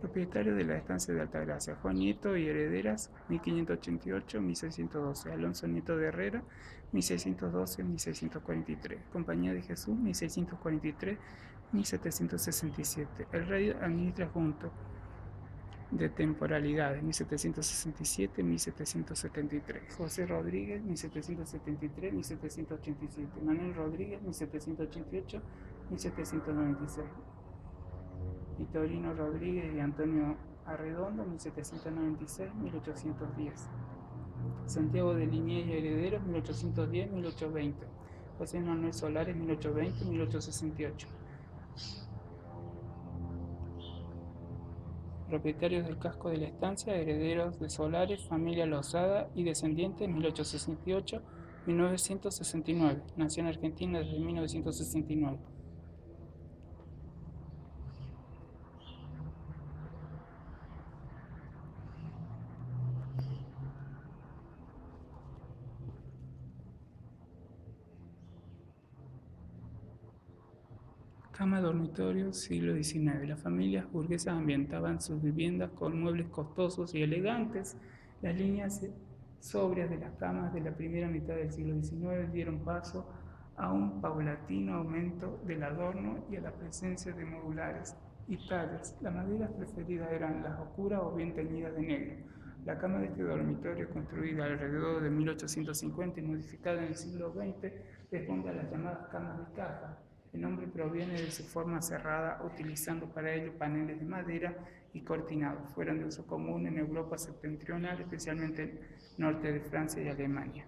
Propietario de la estancia de Altagracia, Juan Nieto y herederas, 1588-1612. Alonso Nieto de Herrera, 1612-1643. Compañía de Jesús, 1643-1767. El rey administra junto de temporalidades, 1767-1773. José Rodríguez, 1773-1787. Manuel Rodríguez, 1788-1796. Vitorino Rodríguez y Antonio Arredondo, 1796-1810. Santiago de Liniers y Herederos, 1810-1820. José Manuel Solares, 1820-1868. Propietarios del casco de la estancia, herederos de Solares, familia Lozada y descendientes, 1868-1969. Nación Argentina desde 1969. Cama dormitorio, siglo XIX. Las familias burguesas ambientaban sus viviendas con muebles costosos y elegantes. Las líneas sobrias de las camas de la primera mitad del siglo XIX dieron paso a un paulatino aumento del adorno y a la presencia de modulares y tallas. Las maderas preferidas eran las oscuras o bien teñidas de negro. La cama de este dormitorio, construida alrededor de 1850 y modificada en el siglo XX, responde a las llamadas camas de caja el nombre proviene de su forma cerrada, utilizando para ello paneles de madera y cortinados. Fueron de uso común en Europa septentrional, especialmente en el norte de Francia y Alemania.